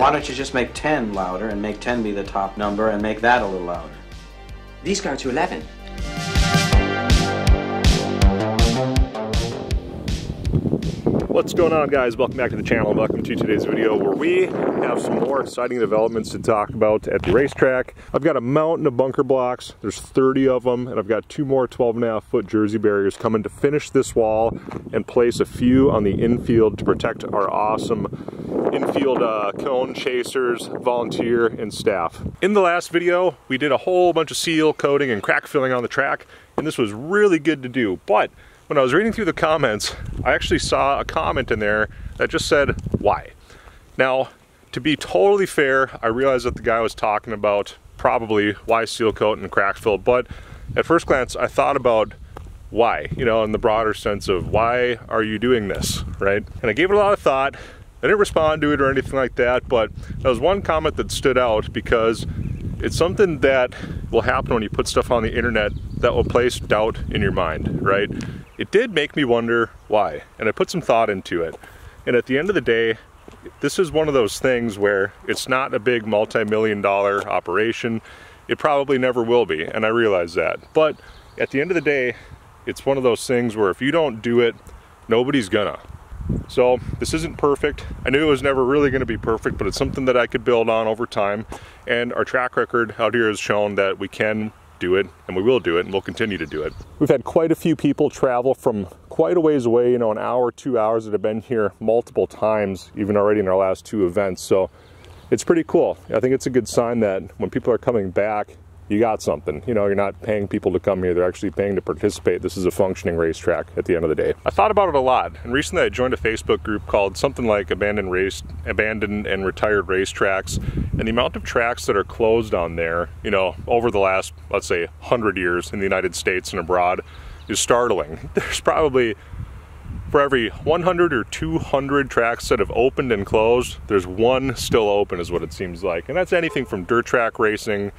louder. Why don't you just make 10 louder and make 10 be the top number and make that a little louder? These go to 11. What's going on guys? Welcome back to the channel. Welcome to today's video where we have some more exciting developments to talk about at the racetrack. I've got a mountain of bunker blocks. There's 30 of them and I've got two more 12 and a half foot jersey barriers coming to finish this wall and place a few on the infield to protect our awesome infield uh, cone chasers, volunteer, and staff. In the last video, we did a whole bunch of seal coating and crack filling on the track and this was really good to do, but when I was reading through the comments, I actually saw a comment in there that just said, why? Now, to be totally fair, I realized that the guy was talking about probably why seal coat and crack fill, but at first glance, I thought about why, you know, in the broader sense of why are you doing this, right? And I gave it a lot of thought. I didn't respond to it or anything like that, but there was one comment that stood out because it's something that will happen when you put stuff on the internet that will place doubt in your mind, right? it did make me wonder why, and I put some thought into it. And at the end of the day, this is one of those things where it's not a big multi-million dollar operation. It probably never will be, and I realize that. But at the end of the day, it's one of those things where if you don't do it, nobody's gonna. So this isn't perfect. I knew it was never really gonna be perfect, but it's something that I could build on over time. And our track record out here has shown that we can do it and we will do it and we'll continue to do it. We've had quite a few people travel from quite a ways away, you know, an hour, two hours that have been here multiple times, even already in our last two events. So it's pretty cool. I think it's a good sign that when people are coming back, you got something. You know, you're not paying people to come here, they're actually paying to participate. This is a functioning racetrack at the end of the day. I thought about it a lot, and recently I joined a Facebook group called something like Abandoned Race, Abandoned and Retired Racetracks, and the amount of tracks that are closed on there, you know, over the last, let's say, 100 years in the United States and abroad is startling. There's probably for every 100 or 200 tracks that have opened and closed, there's one still open is what it seems like. And that's anything from dirt track racing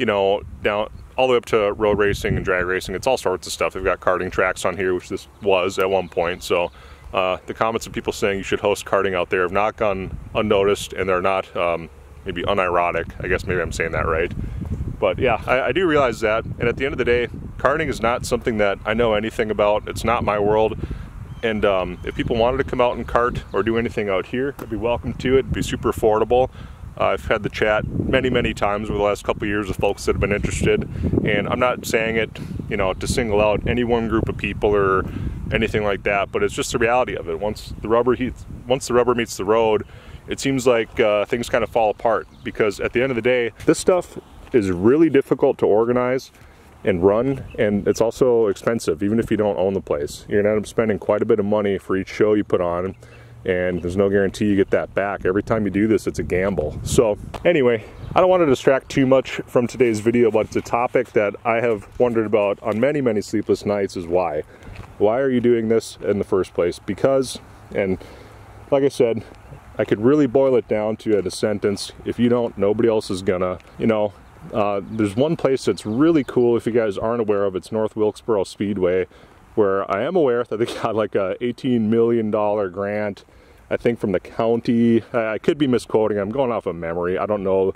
you know, down all the way up to road racing and drag racing. It's all sorts of stuff. They've got karting tracks on here, which this was at one point. So uh, the comments of people saying you should host karting out there have not gone unnoticed, and they're not um, maybe unironic. I guess maybe I'm saying that right. But yeah, I, I do realize that. And at the end of the day, karting is not something that I know anything about. It's not my world. And um, if people wanted to come out and kart or do anything out here, I'd be welcome to it. It'd be super affordable. Uh, I've had the chat many, many times over the last couple years with folks that have been interested, and I'm not saying it, you know, to single out any one group of people or anything like that, but it's just the reality of it. Once the rubber heats, once the rubber meets the road, it seems like uh, things kind of fall apart because at the end of the day, this stuff is really difficult to organize and run and it's also expensive even if you don't own the place you're gonna end up spending quite a bit of money for each show you put on and there's no guarantee you get that back. Every time you do this, it's a gamble. So anyway, I don't want to distract too much from today's video, but a topic that I have wondered about on many, many sleepless nights is why. Why are you doing this in the first place? Because, and like I said, I could really boil it down to a sentence. If you don't, nobody else is gonna. You know, uh, there's one place that's really cool if you guys aren't aware of, it's North Wilkesboro Speedway where I am aware that they got like a $18 million grant, I think from the county. I could be misquoting, I'm going off of memory. I don't know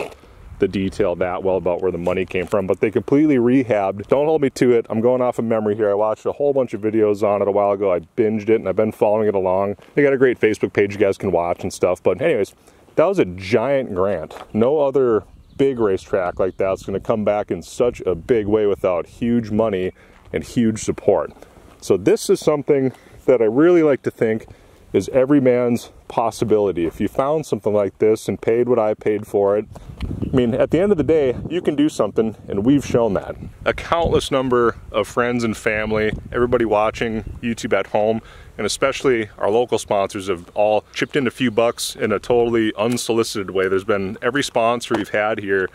the detail that well about where the money came from, but they completely rehabbed. Don't hold me to it. I'm going off of memory here. I watched a whole bunch of videos on it a while ago. I binged it and I've been following it along. They got a great Facebook page you guys can watch and stuff. But anyways, that was a giant grant. No other big racetrack like that's going to come back in such a big way without huge money and huge support. So this is something that I really like to think is every man's possibility. If you found something like this and paid what I paid for it, I mean, at the end of the day, you can do something, and we've shown that. A countless number of friends and family, everybody watching YouTube at home, and especially our local sponsors have all chipped in a few bucks in a totally unsolicited way. There's been every sponsor we've had here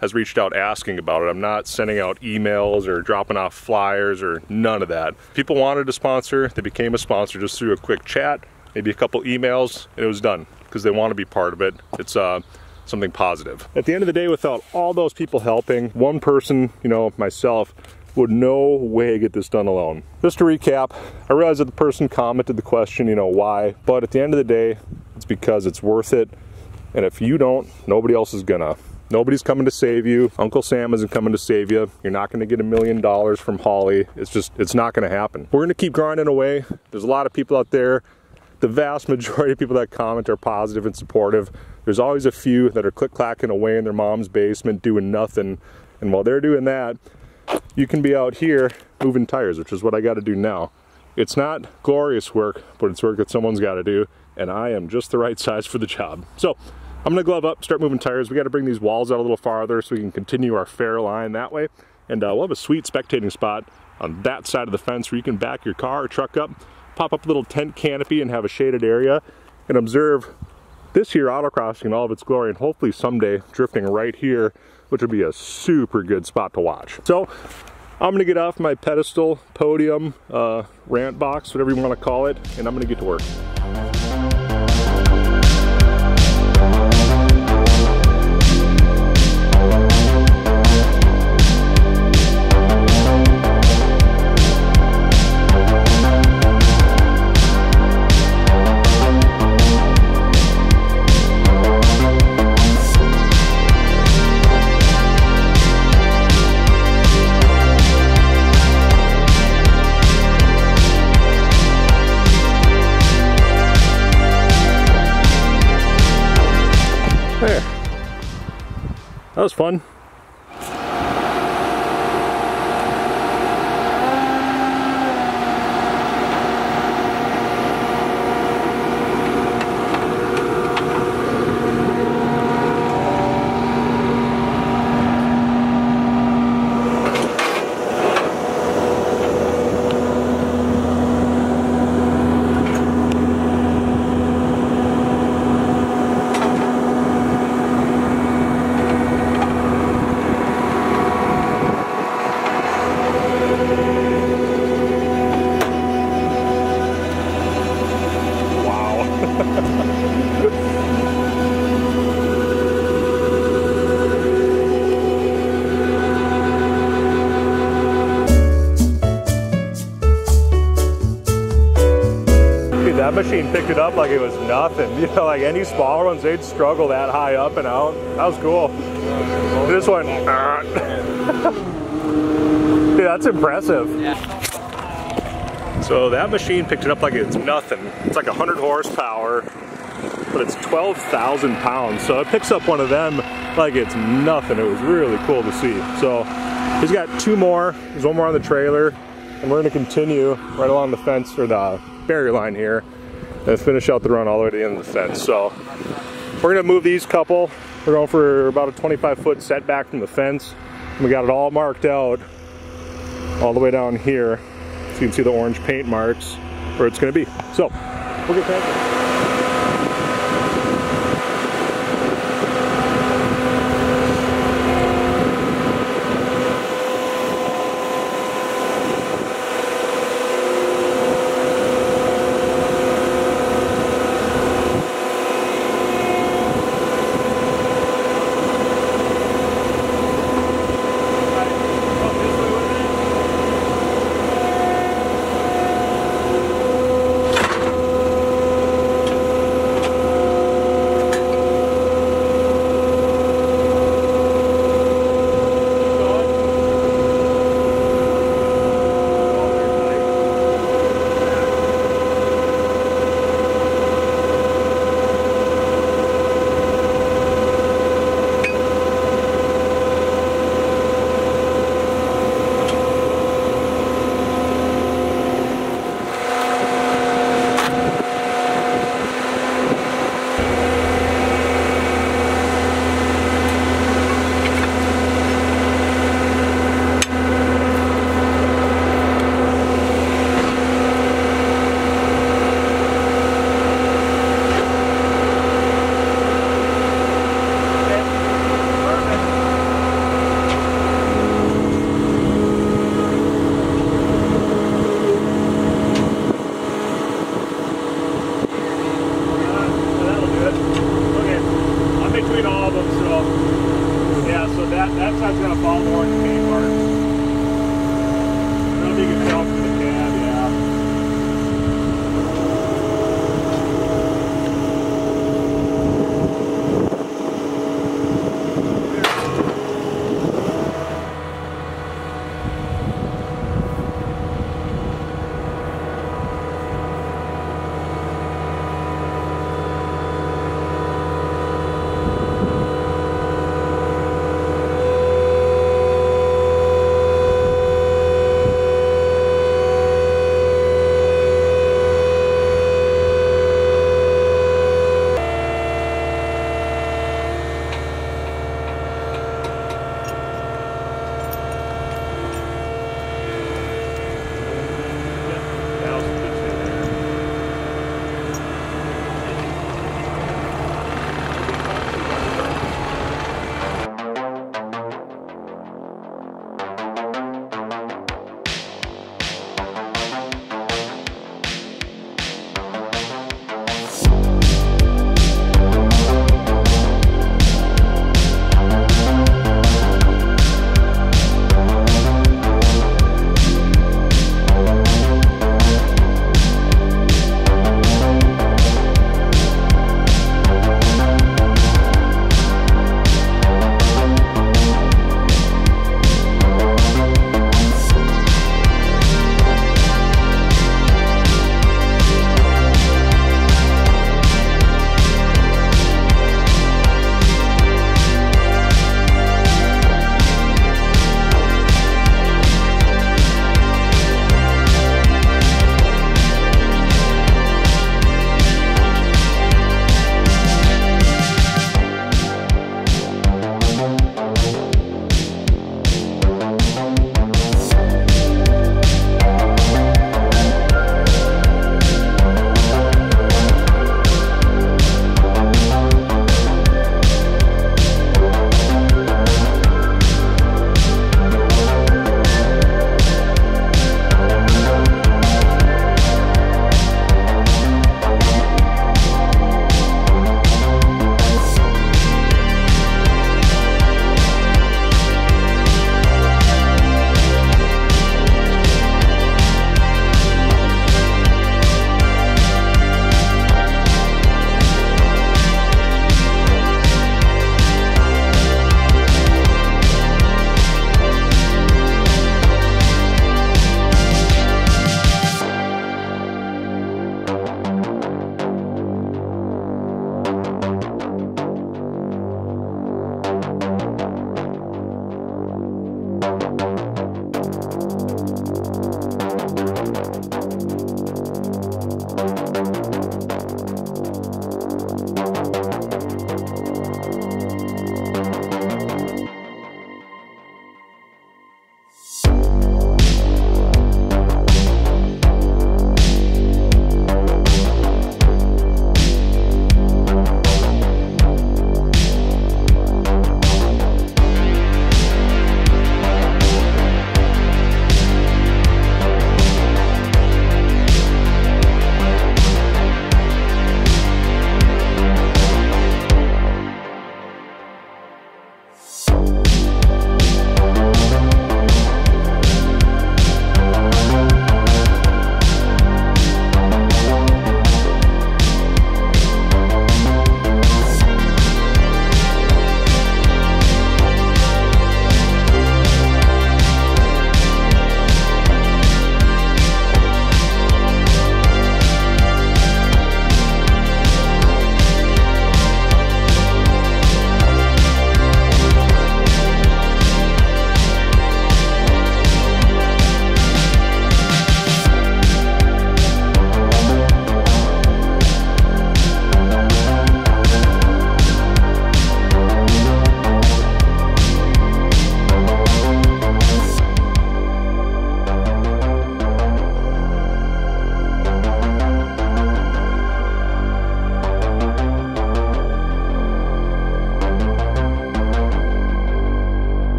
has reached out asking about it. I'm not sending out emails or dropping off flyers or none of that. People wanted a sponsor, they became a sponsor just through a quick chat, maybe a couple emails, and it was done because they want to be part of it. It's uh, something positive. At the end of the day, without all those people helping, one person, you know, myself, would no way get this done alone. Just to recap, I realize that the person commented the question, you know, why, but at the end of the day, it's because it's worth it And if you don't, nobody else is gonna. Nobody's coming to save you. Uncle Sam isn't coming to save you. You're not going to get a million dollars from Holly. It's just, it's not going to happen. We're going to keep grinding away. There's a lot of people out there. The vast majority of people that comment are positive and supportive. There's always a few that are click-clacking away in their mom's basement doing nothing. And while they're doing that, you can be out here moving tires, which is what I got to do now. It's not glorious work, but it's work that someone's got to do. And I am just the right size for the job. So I'm gonna glove up, start moving tires. We gotta bring these walls out a little farther so we can continue our fair line that way. And uh, we'll have a sweet spectating spot on that side of the fence where you can back your car or truck up, pop up a little tent canopy and have a shaded area and observe this here autocrossing in all of its glory and hopefully someday drifting right here, which would be a super good spot to watch. So I'm gonna get off my pedestal, podium, uh, rant box, whatever you wanna call it, and I'm gonna get to work. Was fun. Picked it up like it was nothing. You know, like any smaller ones, they'd struggle that high up and out. That was cool. This one, uh, dude, that's impressive. So that machine picked it up like it's nothing. It's like 100 horsepower, but it's 12,000 pounds. So it picks up one of them like it's nothing. It was really cool to see. So he's got two more. There's one more on the trailer, and we're gonna continue right along the fence or the barrier line here and finish out the run all the way to the end of the fence. So we're gonna move these couple. We're going for about a 25 foot setback from the fence. We got it all marked out all the way down here. So you can see the orange paint marks where it's gonna be. So we'll get past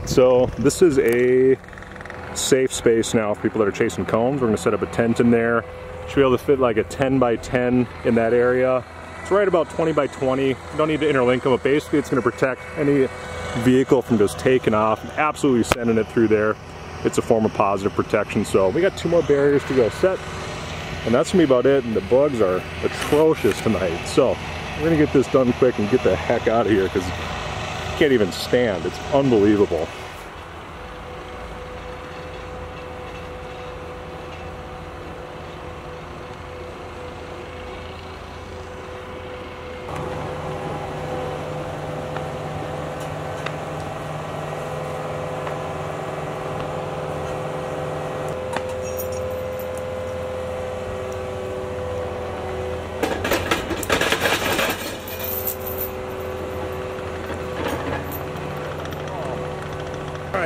right, so this is a safe space now for people that are chasing cones. We're gonna set up a tent in there. Should be able to fit like a 10 by 10 in that area. It's right about 20 by 20. You don't need to interlink them, but basically it's gonna protect any vehicle from just taking off, and absolutely sending it through there. It's a form of positive protection. So we got two more barriers to go set, and that's gonna be about it. And the bugs are atrocious tonight. So we're gonna get this done quick and get the heck out of here because can't even stand. It's unbelievable.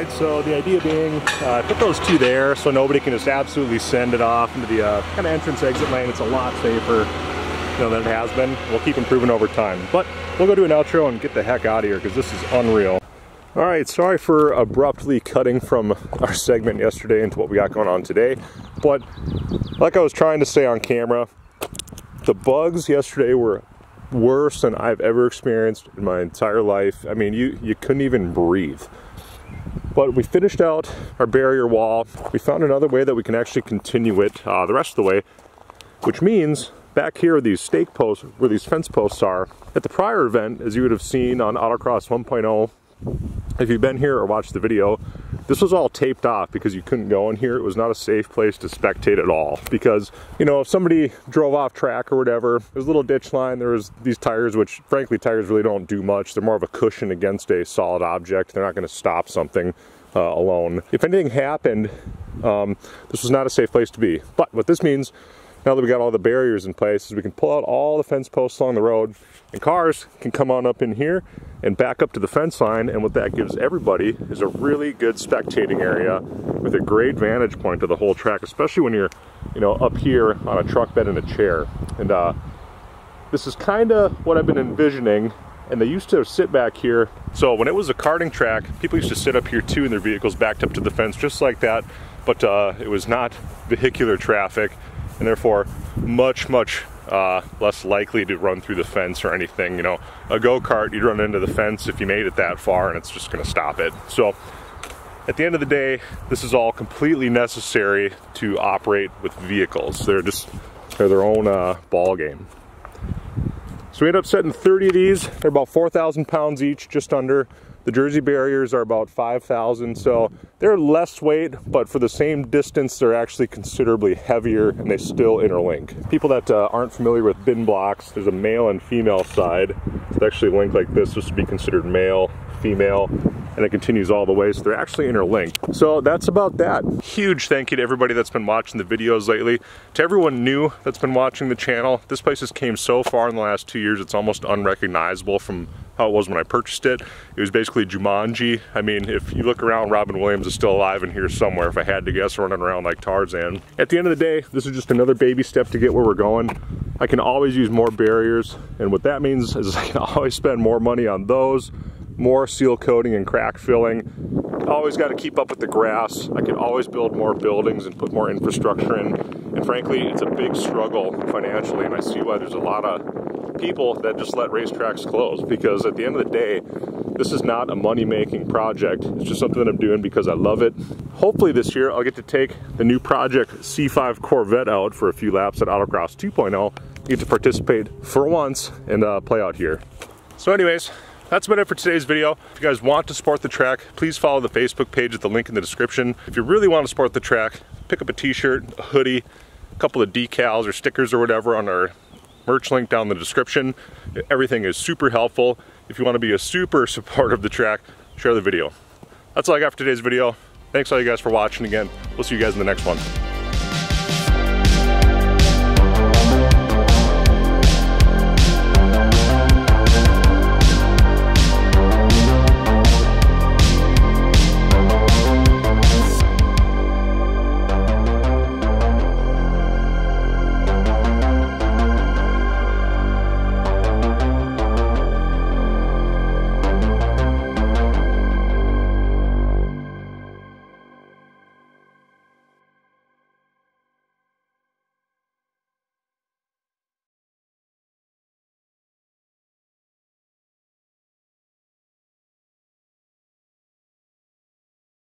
Right, so the idea being, uh, put those two there so nobody can just absolutely send it off into the uh, kind of entrance exit lane. It's a lot safer you know, than it has been. We'll keep improving over time. But we'll go do an outro and get the heck out of here because this is unreal. All right, sorry for abruptly cutting from our segment yesterday into what we got going on today. But like I was trying to say on camera, the bugs yesterday were worse than I've ever experienced in my entire life. I mean, you, you couldn't even breathe. But we finished out our barrier wall. We found another way that we can actually continue it uh, the rest of the way, which means back here these stake posts, where these fence posts are, at the prior event, as you would have seen on Autocross 1.0, if you've been here or watched the video, this was all taped off because you couldn't go in here. It was not a safe place to spectate at all because, you know, if somebody drove off track or whatever, there's a little ditch line, there was these tires, which frankly, tires really don't do much. They're more of a cushion against a solid object. They're not gonna stop something uh, alone. If anything happened, um, this was not a safe place to be. But what this means now that we got all the barriers in place is we can pull out all the fence posts along the road and cars can come on up in here and back up to the fence line and what that gives everybody is a really good spectating area with a great vantage point to the whole track especially when you're you know up here on a truck bed in a chair. And uh, this is kind of what I've been envisioning and they used to sit back here. So when it was a karting track people used to sit up here too in their vehicles backed up to the fence just like that but uh, it was not vehicular traffic and therefore much, much uh, less likely to run through the fence or anything. You know, a go-kart, you'd run into the fence if you made it that far and it's just gonna stop it. So at the end of the day, this is all completely necessary to operate with vehicles. They're just, they're their own uh, ball game. So we ended up setting 30 of these. They're about 4,000 pounds each, just under. The Jersey barriers are about 5,000, so they're less weight, but for the same distance, they're actually considerably heavier and they still interlink. People that uh, aren't familiar with bin blocks, there's a male and female side. It's actually linked like this. This would be considered male, female, and it continues all the way, so they're actually interlinked. So that's about that. Huge thank you to everybody that's been watching the videos lately. To everyone new that's been watching the channel, this place has came so far in the last two years, it's almost unrecognizable from how it was when I purchased it. It was basically Jumanji. I mean, if you look around, Robin Williams is still alive in here somewhere, if I had to guess, running around like Tarzan. At the end of the day, this is just another baby step to get where we're going. I can always use more barriers, and what that means is I can always spend more money on those, more seal coating and crack filling. Always got to keep up with the grass. I can always build more buildings and put more infrastructure in. And frankly, it's a big struggle financially, and I see why there's a lot of people that just let racetracks close because at the end of the day, this is not a money making project. It's just something that I'm doing because I love it. Hopefully this year I'll get to take the new Project C5 Corvette out for a few laps at Autocross 2.0. Get to participate for once and uh, play out here. So anyways, that's about it for today's video. If you guys want to support the track, please follow the Facebook page at the link in the description. If you really want to support the track, pick up a t-shirt, a hoodie, a couple of decals or stickers or whatever on our merch link down in the description. Everything is super helpful. If you want to be a super supporter of the track, share the video. That's all I got for today's video. Thanks all you guys for watching again. We'll see you guys in the next one.